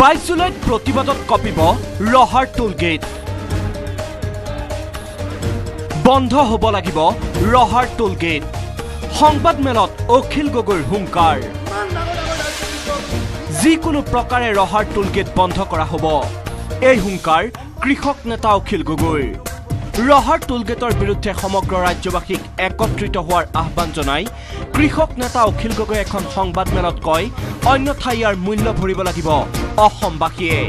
বাইছ জুলাইত প্ৰতিবাদত কঁপিব ৰহাৰ টোল গেট বন্ধ হ'ব লাগিব ৰহাৰ টোল গেট সংবাদমেলত অখিল গগৈৰ হুংকাৰ। যিকোনো প্ৰকাৰে ৰহাৰ টোল গেট বন্ধ কৰা হ'ব। এই হুংকাৰ কৃষক নেতা অখিল গগৈৰ। ৰহাৰ টোল গেটৰ বিৰুদ্ধে সমগ্ৰ ৰাজ্যবাসীক একত্ৰিত হোৱাৰ আহ্বান জনাই কৃষক নেতা অখিল গগৈ এখন সংবাদমেলত কয় অন্যথা ইয়াৰ মূল্য ভৰিব লাগিব অসমবাসীয়ে।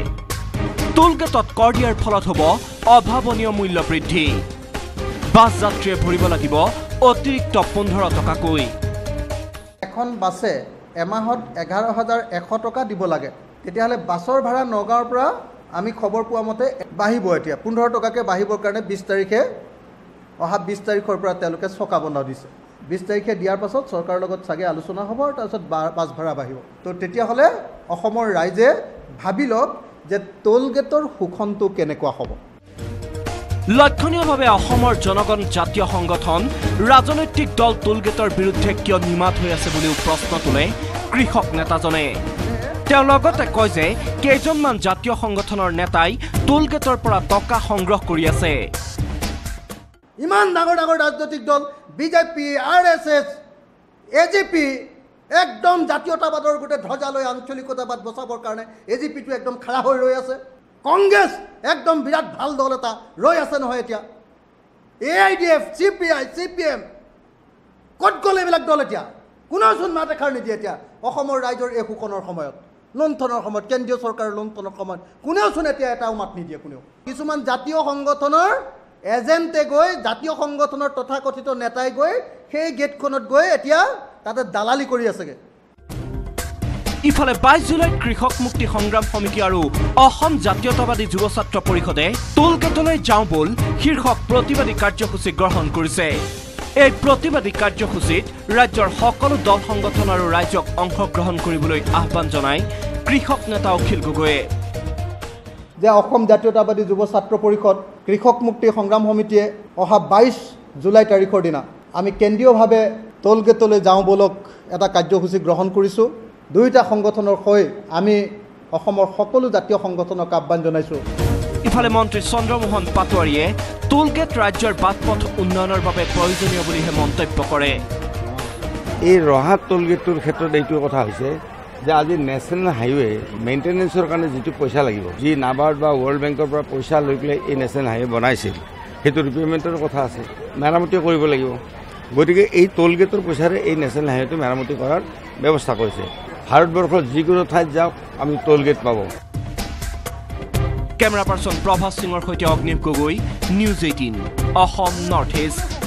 টোল গেটত কৰ দিয়াৰ ফলত হ'ব অভাৱনীয় মূল্য বৃদ্ধি। বাছ যাত্ৰীয়ে ভৰিব লাগিব অতিৰিক্ত পোন্ধৰ টকাকৈ। এখন বাছে এমাহত এঘাৰ হাজাৰ এশ টকা দিব লাগে। তেতিয়াহ'লে বাছৰ ভাড়া নগাঁৱৰ পৰা আমি খবৰ পোৱা মতে বাঢ়িব এতিয়া। পোন্ধৰ টকাকৈ বাঢ়িবৰ কাৰণে বিছ তাৰিখে অহা বিছ তাৰিখৰ পৰা তেওঁলোকে চকা বন্ধ দিছে। বিছ তাৰিখে দিয়াৰ পাছত চৰকাৰৰ লগত চাগে আলোচনা হ'ব আৰু তাৰপিছত বাছ ভাড়া বাঢ়িব। তো তেতিয়াহ'লে অসমৰ ৰাইজে ভাবি লওক যে টোল গেটৰ শোষণটো কেনেকুৱা হ'ব। লক্ষণীয়ভাৱে অসমৰ জনগণ জাতীয় সংগঠন ৰাজনৈতিক দল টোলগেটৰ বিৰুদ্ধে কিয় নিমাত হৈ আছে বুলিও প্ৰশ্ন তোলে কৃষক নেতাজনে। তেওঁ লগতে কয় যে কেইজনমান জাতীয় সংগঠনৰ নেতাই টোলগেটৰ পৰা টকা সংগ্ৰহ কৰি আছে। ইমান ডাঙৰ ডাঙৰ ৰাজনৈতিক দল BJP R S S A G P একদম জাতীয়তাবাদৰ গোটেই ধ্বজা লৈ আঞ্চলিকতাবাদ বচাবৰ কাৰণে এ জি পিটো একদম খাৰা হৈ ৰৈ আছে। কংগ্ৰেছ একদম বিৰাট ভাল দল এটা ৰৈ আছে নহয় এতিয়া। A I D F C P I C P M ক'ত গ'ল এইবিলাক দল এতিয়া? কোনেওচোন মাত এষাৰ নিদিয়ে এতিয়া অসমৰ ৰাইজৰ এই শোষণৰ সময়ত। লুণ্ঠনৰ সময়ত কেন্দ্ৰীয় চৰকাৰৰ লুণ্ঠনৰ সময়ত কোনেওচোন এতিয়া এটাও মাত নিদিয়ে কোনেও। কিছুমান জাতীয় সংগঠনৰ এজেণ্টে গৈ জাতীয় সংগঠনৰ তথাকথিত নেতাই গৈ সেই গেটখনত গৈ এতিয়া তাতে দালালি কৰি আছেগৈ। ইফালে বাইছ জুলাইত কৃষক মুক্তি সংগ্ৰাম সমিতি আৰু অসম জাতীয়তাবাদী যুৱ ছাত্ৰ পৰিষদে টোলগেটলৈ যাওঁ বল শীৰ্ষক প্ৰতিবাদী কাৰ্যসূচী গ্ৰহণ কৰিছে। এই প্ৰতিবাদী কাৰ্যসূচীত ৰাজ্যৰ সকলো দল সংগঠন আৰু ৰাইজক অংশগ্ৰহণ কৰিবলৈ আহ্বান জনায় কৃষক নেতা অখিল গগৈয়ে। যে অসম জাতীয়তাবাদী যুৱ ছাত্ৰ পৰিষদ কৃষক মুক্তি সংগ্ৰাম সমিতিয়ে অহা বাইছ জুলাই তাৰিখৰ দিনা আমি কেন্দ্ৰীয়ভাৱে টোল গেটলৈ যাওঁ বলক এটা কাৰ্যসূচী গ্ৰহণ কৰিছোঁ। দুয়োটা সংগঠনৰ হৈ আমি অসমৰ সকলো জাতীয় সংগঠনক আহ্বান জনাইছোঁ। ইফালে মন্ত্ৰী চন্দ্ৰমোহন পাটোৱাৰীয়ে টোলগেট ৰাজ্যৰ বাট পথ উন্নয়নৰ বাবে প্ৰয়োজনীয় বুলিহে মন্তব্য কৰে। এই ৰহা টোল গেটটোৰ ক্ষেত্ৰত এইটো কথা হৈছে যে আজি নেশ্যনেল হাইৱে মেইনটেনেঞ্চৰ কাৰণে যিটো পইচা লাগিব যি নাবাৰ্ড বা ৱৰ্ল্ড বেংকৰ পৰা পইচা লৈ পেলাই এই নেশ্যনেল হাইৱে বনাইছিল সেইটো ৰিপেমেণ্টৰ কথা আছে মেৰামতিও কৰিব লাগিব। গতিকে এই টোল গেটৰ পইচাৰে এই নেশ্যনেল হাইৱেটো মেৰামতি কৰাৰ ব্যৱস্থা কৰিছে। ভাৰতবৰ্ষৰ যিকোনো ঠাইত যাওক আমি টোল গেট পাব। কেমেৰা পাৰ্চন প্ৰভাস সিঙৰ সৈতে Agniv Gogoi news eighteen Assam north east